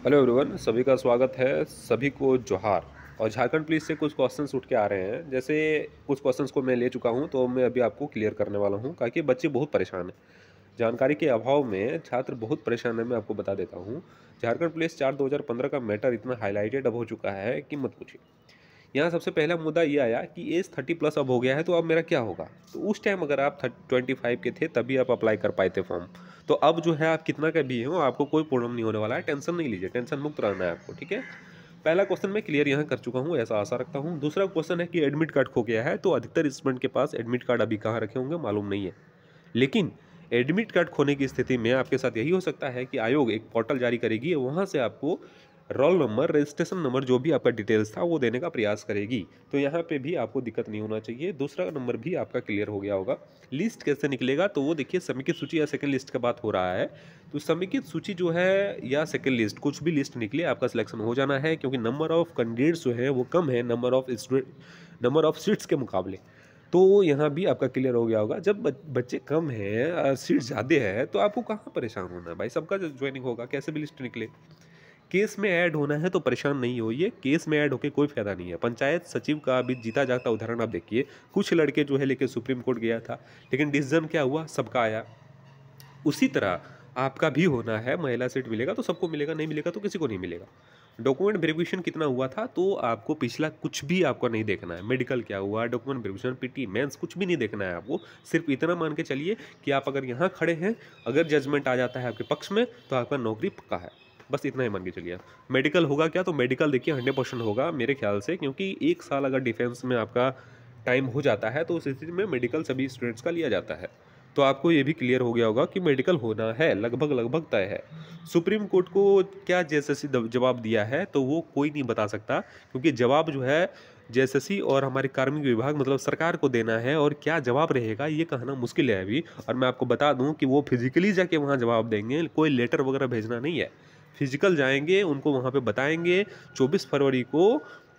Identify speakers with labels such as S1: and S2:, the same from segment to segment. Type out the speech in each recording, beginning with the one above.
S1: Hello everyone सभी का स्वागत है सभी को जोहार। और झारखंड पुलिस से कुछ क्वेश्चंस उठ के आ रहे हैं। जैसे कुछ क्वेश्चंस को मैं ले चुका हूँ तो मैं अभी आपको क्लियर करने वाला हूँ, ताकि बच्चे बहुत परेशान हैं। जानकारी के अभाव में छात्र बहुत परेशान है, मैं आपको बता देता हूँ। झारखंड पुलिस चार दो का मैटर इतना हाईलाइटेड अब हो चुका है कि मत पूछिए। यहाँ सबसे पहला मुद्दा ये आया कि एज थर्टी प्लस अब हो गया है तो अब मेरा क्या होगा? तो उस टाइम अगर आप ट्वेंटी फाइव के थे, तभी आप अप्लाई कर पाए थे फॉर्म तो अब जो है आप कितना का भी हो, आपको कोई प्रॉब्लम नहीं होने वाला है टेंशन नहीं लीजिए टेंशन मुक्त रहना है आपको, ठीक है? पहला क्वेश्चन मैं क्लियर यहाँ कर चुका हूँ, ऐसा आशा रखता हूँ। दूसरा क्वेश्चन है कि एडमिट कार्ड खो गया है तो अधिकतर स्टूडेंट के पास एडमिट कार्ड अभी कहाँ रखे होंगे, मालूम नहीं है। लेकिन एडमिट कार्ड खोने की स्थिति में आपके साथ यही हो सकता है कि आयोग एक पोर्टल जारी करेगी, वहाँ से आपको रोल नंबर, रजिस्ट्रेशन नंबर, जो भी आपका डिटेल्स था, वो देने का प्रयास करेगी। तो यहाँ पे भी आपको दिक्कत नहीं होना चाहिए। दूसरा नंबर भी आपका क्लियर हो गया होगा। लिस्ट कैसे निकलेगा? तो वो देखिए, समीकृत सूची या सेकंड लिस्ट का बात हो रहा है। तो समीकृत सूची जो है या सेकेंड लिस्ट कुछ भी लिस्ट निकले, आपका सिलेक्शन हो जाना है, क्योंकि नंबर ऑफ़ कैंडिडेट्स जो है, वो कम है number of student number of seats के मुकाबले। तो यहाँ भी आपका क्लियर हो गया होगा। जब बच्चे कम हैं सीट ज़्यादा है तो आपको कहाँ परेशान होना है भाई? सबका ज्वाइनिंग होगा। कैसे भी लिस्ट निकले। केस में ऐड होना है तो परेशान नहीं होइए, केस में ऐड होकर कोई फ़ायदा नहीं है। पंचायत सचिव का अभी जीता जाता उदाहरण आप देखिए, कुछ लड़के जो है लेके सुप्रीम कोर्ट गया था, लेकिन डिसीज़न क्या हुआ? सबका आया। उसी तरह आपका भी होना है, महिला सीट मिलेगा तो सबको मिलेगा, नहीं मिलेगा तो किसी को नहीं मिलेगा। डॉक्यूमेंट वेरिफिकेशन कितना हुआ था? तो आपको पिछला कुछ भी आपको नहीं देखना है। मेडिकल क्या हुआ? डॉक्यूमेंट वेरिफिकेशन, पीटी, मेंस, कुछ भी नहीं देखना है आपको। सिर्फ़ इतना मान के चलिए कि आप अगर यहाँ खड़े हैं, अगर जजमेंट आ जाता है आपके पक्ष में तो आपका नौकरी पक्का है। बस इतना ही मान के चलिए। मेडिकल होगा क्या? तो मेडिकल देखिए हंड्रेड परसेंट होगा मेरे ख्याल से, क्योंकि एक साल अगर डिफेंस में आपका टाइम हो जाता है तो उस स्थिति में मेडिकल सभी स्टूडेंट्स का लिया जाता है। तो आपको ये भी क्लियर हो गया होगा कि मेडिकल होना है, लगभग लगभग तय है। सुप्रीम कोर्ट को क्या जैसे जवाब दिया है तो वो कोई नहीं बता सकता, क्योंकि जवाब जो है जेएसएससी और हमारे कार्मिक विभाग मतलब सरकार को देना है और क्या जवाब रहेगा, ये कहना मुश्किल है अभी। और मैं आपको बता दूँ कि वो फिजिकली जाके वहाँ जवाब देंगे, कोई लेटर वगैरह भेजना नहीं है। फ़िज़िकल जाएँगे उनको वहाँ पे बताएँगे। 24 फरवरी को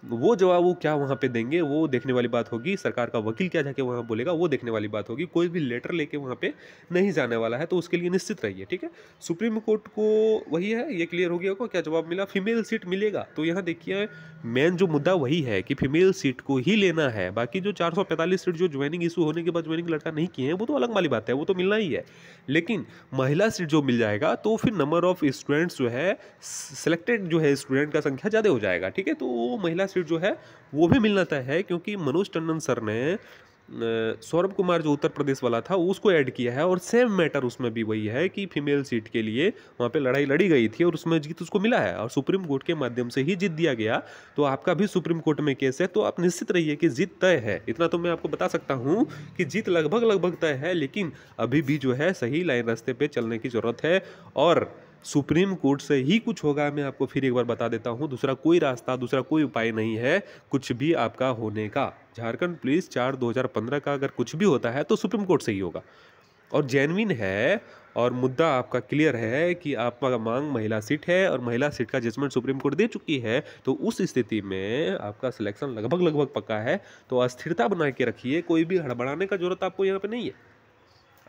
S1: वो जवाब वो क्या वहाँ पे देंगे, वो देखने वाली बात होगी, सरकार का वकील क्या जाके वहाँ बोलेगा, वो देखने वाली बात होगी, कोई भी लेटर लेके वहाँ पे नहीं जाने वाला है तो उसके लिए निश्चित रहिए, ठीक है? सुप्रीम कोर्ट को वही है, ये क्लियर हो गया होगा, क्या जवाब मिला? फीमेल सीट मिलेगा। तो यहाँ देखिए मेन जो मुद्दा वही है कि फीमेल सीट को ही लेना है, बाकी जो चार सौ पैंतालीस सीट जो ज्वाइनिंग इशू होने के बाद ज्वाइनिंग लड़का नहीं किए हैं, वो तो अलग वाली बात है, वो तो मिलना ही है। लेकिन महिला सीट जो मिल जाएगा तो फिर नंबर ऑफ़ स्टूडेंट्स जो है सिलेक्टेड जो है स्टूडेंट का संख्या ज़्यादा हो जाएगा, ठीक है? तो वो महिला सीट जो है, वो भी मिलना तय है क्योंकि मनोज टंडन सर ने सौरभ कुमार जो उत्तर प्रदेश वाला था उसको ऐड किया है और सेम मैटर उसमें भी वही है कि फीमेल सीट के लिए वहाँ पे लड़ाई लड़ी गई थी और उसमें जीत उसको मिला है और सुप्रीम कोर्ट के माध्यम से ही जीत दिया गया। तो आपका भी सुप्रीम कोर्ट में केस है तो आप निश्चित रहिए कि जीत तय है। इतना तो मैं आपको बता सकता हूँ कि जीत लगभग लगभग तय है, लेकिन अभी भी जो है सही लाइन रास्ते पर चलने की ज़रूरत है और सुप्रीम कोर्ट से ही कुछ होगा, मैं आपको फिर एक बार बता देता हूँ। दूसरा कोई रास्ता, दूसरा कोई उपाय नहीं है, कुछ भी आपका होने का। झारखंड पुलिस चार 2015 का अगर कुछ भी होता है तो सुप्रीम कोर्ट से ही होगा। और जेनविन है, और मुद्दा आपका क्लियर है कि आपका मांग महिला सीट है, और महिला सीट का जजमेंट सुप्रीम कोर्ट दे चुकी है तो उस स्थिति में आपका सिलेक्शन लगभग लगभग पक्का है। तो अस्थिरता बना के रखिए, कोई भी हड़बड़ाने का ज़रूरत आपको यहाँ पे नहीं है।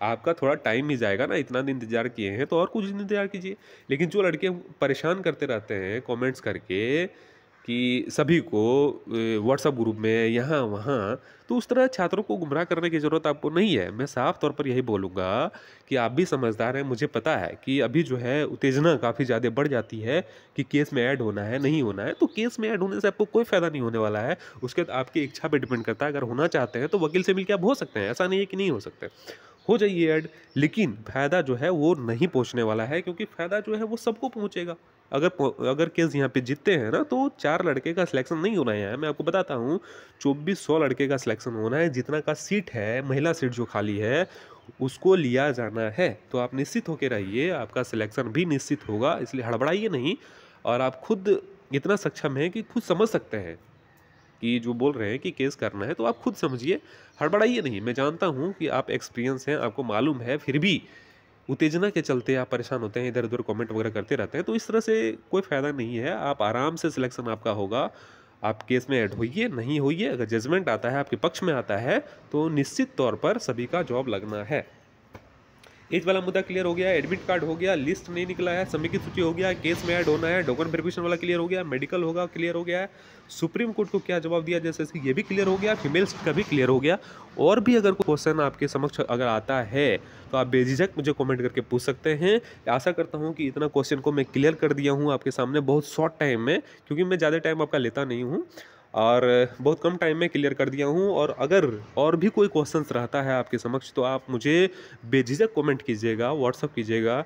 S1: आपका थोड़ा टाइम ही जाएगा ना, इतना दिन इंतज़ार किए हैं तो और कुछ दिन इंतज़ार कीजिए। लेकिन जो लड़के परेशान करते रहते हैं कमेंट्स करके कि सभी को व्हाट्सअप ग्रुप में, यहाँ, वहाँ तो उस तरह छात्रों को गुमराह करने की ज़रूरत आपको नहीं है। मैं साफ़ तौर पर यही बोलूँगा कि आप भी समझदार हैं, मुझे पता है कि अभी जो है उत्तेजना काफ़ी ज़्यादा बढ़ जाती है कि केस में ऐड होना है, नहीं होना है तो केस में ऐड होने से आपको कोई फ़ायदा नहीं होने वाला है। उसके बाद आपकी इच्छा पर डिपेंड करता है, अगर होना चाहते हैं तो वकील से मिलकर आप हो सकते हैं, ऐसा नहीं है कि नहीं हो सकते। हो जाइए ऐड। लेकिन फ़ायदा जो है वो नहीं पहुँचने वाला है, क्योंकि फ़ायदा जो है वो सबको पहुंचेगा। अगर अगर केस यहाँ पे जीतते हैं ना तो चार लड़के का सिलेक्शन नहीं होना है। मैं आपको बताता हूँ, चौबीस सौ लड़के का सिलेक्शन होना है, जितना का सीट है, महिला सीट जो खाली है, उसको लिया जाना है। तो आप निश्चित होकर रहिए, आपका सिलेक्शन भी निश्चित होगा, इसलिए हड़बड़ाइए नहीं। और आप खुद इतना सक्षम है कि खुद समझ सकते हैं। कि जो बोल रहे हैं कि केस करना है तो आप खुद समझिए। हड़बड़ाइए नहीं, मैं जानता हूँ कि आप एक्सपीरियंस हैं, आपको मालूम है, फिर भी उत्तेजना के चलते आप परेशान होते हैं इधर उधर कमेंट वगैरह करते रहते हैं तो इस तरह से कोई फ़ायदा नहीं है। आप आराम से सिलेक्शन आपका होगा। आप केस में ऐड होइए, नहीं होइए, अगर जजमेंट आता है, आपके पक्ष में आता है तो निश्चित तौर पर सभी का जॉब लगना है। एज वाला मुद्दा क्लियर हो गया एडमिट कार्ड हो गया लिस्ट नहीं निकला है समय की सूची हो गया केस में ऐड होना है डॉक्यूमेंट वेरिफिकेशन वाला क्लियर हो गया मेडिकल होगा क्लियर हो गया है सुप्रीम कोर्ट को क्या जवाब दिया जैसे ये भी क्लियर हो गया फीमेल्स का भी क्लियर हो गया, और भी अगर कोई क्वेश्चन आपके समक्ष अगर आता है तो आप बेझिझक मुझे कमेंट करके पूछ सकते हैं। आशा करता हूँ कि इतना क्वेश्चन को मैं क्लियर कर दिया हूँ आपके सामने बहुत शॉर्ट टाइम में, क्योंकि मैं ज़्यादा टाइम आपका लेता नहीं हूँ। और बहुत कम टाइम में क्लियर कर दिया हूँ। और अगर और भी कोई क्वेश्चंस रहता है आपके समक्ष तो आप मुझे बेझिझक कमेंट कीजिएगा व्हाट्सअप कीजिएगा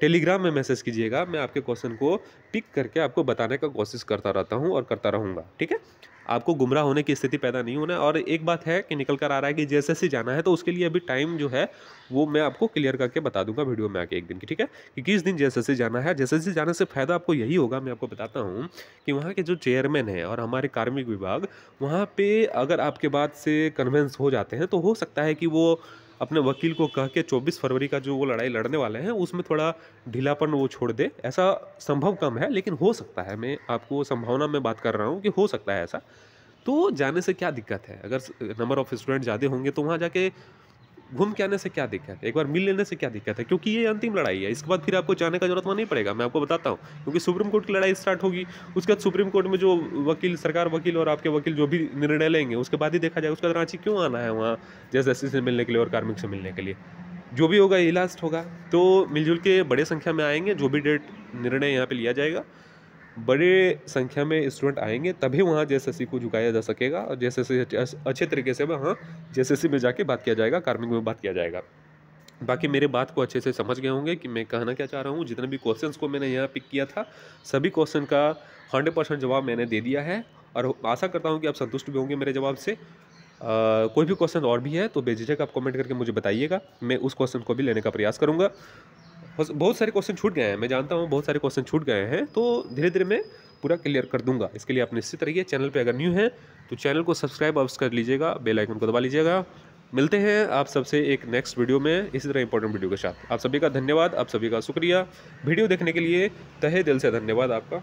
S1: टेलीग्राम में मैसेज कीजिएगा। मैं आपके क्वेश्चन को पिक करके आपको बताने का कोशिश करता रहता हूँ और करता रहूँगा। ठीक है? आपको गुमराह होने की स्थिति पैदा नहीं होना और एक बात है कि निकल कर आ रहा है कि जैसे जाना है तो उसके लिए अभी टाइम जो है, वो मैं आपको क्लियर करके बता दूँगा वीडियो में आके एक दिन की, ठीक है? कि किस दिन जैसे जाना है। जैसे जाने से फ़ायदा आपको यही होगा, मैं आपको बताता हूँ कि वहाँ के जो चेयरमैन हैं और हमारे कार्मिक विभाग, वहाँ पर अगर आपके बात से कन्वेंस हो जाते हैं तो हो सकता है कि वो अपने वकील को कह के 24 फरवरी का जो वो लड़ाई लड़ने वाले हैं, उसमें थोड़ा ढीलापन वो छोड़ दे। ऐसा संभव कम है, लेकिन हो सकता है। मैं आपको संभावना में बात कर रहा हूँ कि हो सकता है ऐसा। तो जाने से क्या दिक्कत है? अगर नंबर ऑफ़ स्टूडेंट ज़्यादा होंगे तो वहाँ जाके घूम के आने से क्या दिक्कत है? एक बार मिल लेने से क्या दिक्कत है? क्योंकि ये अंतिम लड़ाई है। इसके बाद फिर आपको जाने का ज़रूरत नहीं पड़ेगा। मैं आपको बताता हूँ। क्योंकि सुप्रीम कोर्ट की लड़ाई स्टार्ट होगी। उसके बाद सुप्रीम कोर्ट में जो वकील, सरकार वकील और आपके वकील जो भी निर्णय लेंगे, उसके बाद ही देखा जाए उसके बाद रांची क्यों आना है वहाँ? जैसे से मिलने के लिए और कार्मिक से मिलने के लिए। जो भी होगा ये लास्ट होगा। तो मिलजुल के बड़े संख्या में आएँगे। जो भी डेट निर्णय यहाँ पर लिया जाएगा। बड़े संख्या में स्टूडेंट आएँगे तभी वहाँ जे को झुकाया जा सकेगा और जे अच्छे तरीके से वहाँ जे में जाके बात किया जाएगा कार्मिक में बात किया जाएगा। बाकी मेरे बात को अच्छे से समझ गए होंगे कि मैं कहना क्या चाह रहा हूँ। जितने भी क्वेश्चंस को मैंने यहाँ पिक किया था सभी क्वेश्चन का हंड्रेड परसेंट जवाब मैंने दे दिया है और आशा करता हूँ कि आप संतुष्ट भी होंगे मेरे जवाब से। आ, कोई भी क्वेश्चन और भी है तो बेझिझक आप कमेंट करके मुझे बताइएगा। मैं उस क्वेश्चन को भी लेने का प्रयास करूँगा। बहुत सारे क्वेश्चन छूट गए हैं। मैं जानता हूँ बहुत सारे क्वेश्चन छूट गए हैं तो धीरे धीरे मैं पूरा क्लियर कर दूँगा। इसके लिए आप निश्चित रहिए। चैनल पे अगर न्यू है तो चैनल को सब्सक्राइब अवश्य कर लीजिएगा बेल आइकन को दबा लीजिएगा। मिलते हैं आप सबसे एक नेक्स्ट वीडियो में इसी तरह इंपॉर्टेंट वीडियो के साथ। आप सभी का धन्यवाद, आप सभी का शुक्रिया। वीडियो देखने के लिए तहे दिल से धन्यवाद आपका।